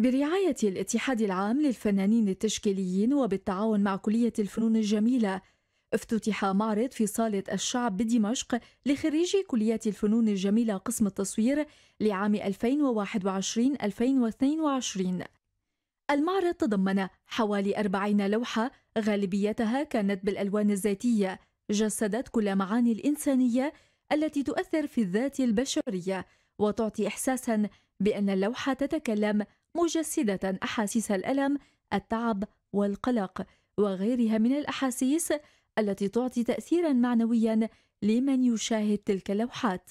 برعاية الاتحاد العام للفنانين التشكيليين وبالتعاون مع كلية الفنون الجميلة. افتتح معرض في صالة الشعب بدمشق لخريجي كليات الفنون الجميلة قسم التصوير لعام 2021-2022 المعرض تضمن حوالي أربعين لوحة غالبيتها كانت بالألوان الزيتية جسدت كل معاني الإنسانية التي تؤثر في الذات البشرية وتعطي إحساسا بأن اللوحة تتكلم مجسدة أحاسيس الألم، التعب والقلق وغيرها من الأحاسيس التي تعطي تأثيرا معنويا لمن يشاهد تلك اللوحات.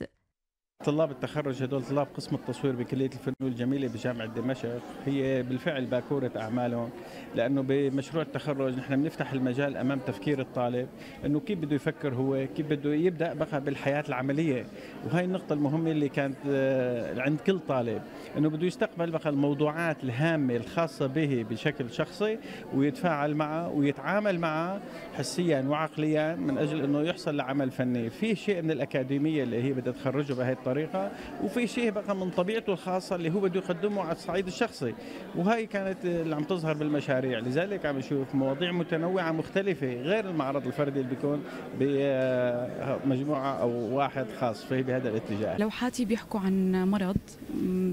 طلاب التخرج هدول طلاب قسم التصوير بكلية الفنون الجميلة بجامعة دمشق هي بالفعل باكورة أعمالهم لأنه بمشروع التخرج نحن بنفتح المجال أمام تفكير الطالب أنه كيف بده يفكر هو كيف بده يبدأ بقى بالحياة العملية. وهي النقطة المهمة اللي كانت آه، عند كل طالب أنه بده يستقبل بقى الموضوعات الهامة الخاصة به بشكل شخصي ويتفاعل معها ويتعامل معها حسيا وعقليا من أجل أنه يحصل لعمل فني. في شيء من الأكاديمية اللي هي بدها تخرجه بهي الطريقة وفي شيء بقى من طبيعته الخاصة اللي هو بده يقدمه على الصعيد الشخصي وهي كانت اللي عم تظهر بالمشاريع. لذلك عم نشوف مواضيع متنوعة مختلفة غير المعرض الفردي اللي بيكون بمجموعه أو واحد خاص فيه بهذا الاتجاه. لوحاتي بيحكوا عن مرض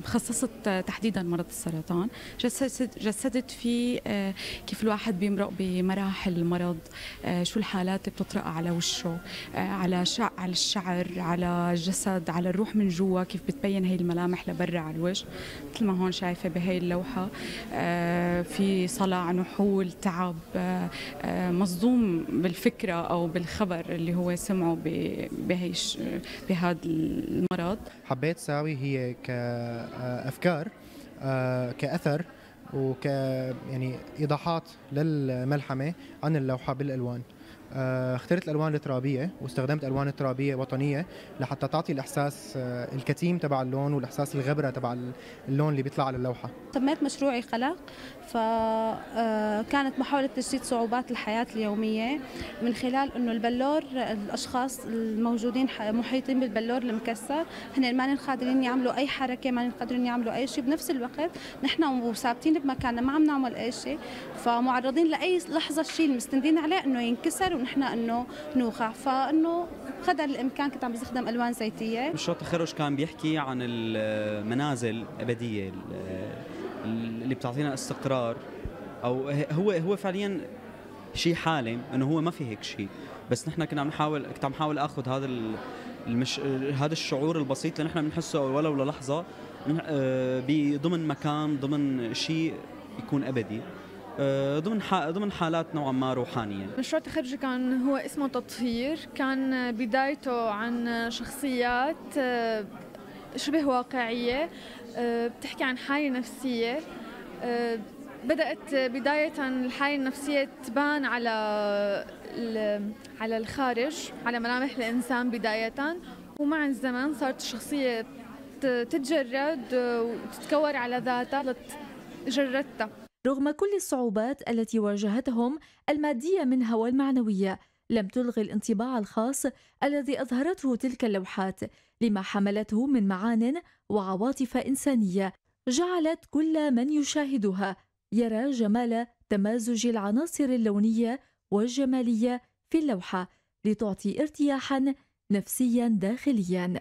خصصت تحديدا مرض السرطان. جسدت جسدت فيه آه، كيف الواحد بيمرق بمراحل المرض آه، شو الحالات اللي بتطرق على وشه آه، على على الشعر على الجسد على الروح. الروح من جوا كيف بتبين هي الملامح لبرا على الوجه؟ مثل ما هون شايفة بهي اللوحة آه، في صلع نحول تعب آه، آه، مصدوم بالفكرة أو بالخبر اللي هو سمعه بهي بهذا المرض. حبيت ساوي هي كأفكار كأثر وك يعني إيضاحات للملحمة عن اللوحة بالألوان. اخترت الألوان الترابية واستخدمت ألوان ترابية وطنية لحتى تعطي الإحساس آه، الكتيم تبع اللون والإحساس الغبرة تبع اللون اللي بيطلع على اللوحة. سميت مشروعي قلق فكانت محاولة تجسيد صعوبات الحياة اليومية من خلال أنه البلور الأشخاص الموجودين محيطين بالبلور المكسر هن ما قادرين يعملوا أي حركة ما قادرين يعملوا أي شيء. بنفس الوقت نحن وثابتين بمكاننا ما عم نعمل أي شيء فمعرضين لأي لحظة الشيء المستندين عليه أنه ينكسر ونحن أنه نوقع فأنه قدر الإمكان كنت عم بستخدم ألوان زيتية. مشروع التخرج كان بيحكي عن المنازل الأبدية اللي بتعطينا استقرار. أو هو هو فعليا شيء حالم إنه هو ما في هيك شيء بس نحن كنا عم نحاول كنت عم نحاول آخذ هذا المش... هذا الشعور البسيط اللي نحن بنحسه ولو للحظه آه، بضمن مكان ضمن شيء يكون أبدي. آه، ضمن ضمن حالات نوعا ما روحانية. مشروع التخرج كان هو اسمه تطهير، كان بدايته عن شخصيات آه، شبه واقعية آه، بتحكي عن حالة نفسية. آه، بدأت بداية الحالة النفسية تبان على على الخارج على ملامح الإنسان بداية. ومع الزمن صارت الشخصية تتجرد وتتكور على ذاتها جردتها. رغم كل الصعوبات التي واجهتهم المادية منها والمعنوية لم تلغي الانطباع الخاص الذي أظهرته تلك اللوحات لما حملته من معان وعواطف إنسانية جعلت كل من يشاهدها يرى جمال تمازج العناصر اللونية والجمالية في اللوحة لتعطي ارتياحا نفسيا داخليا.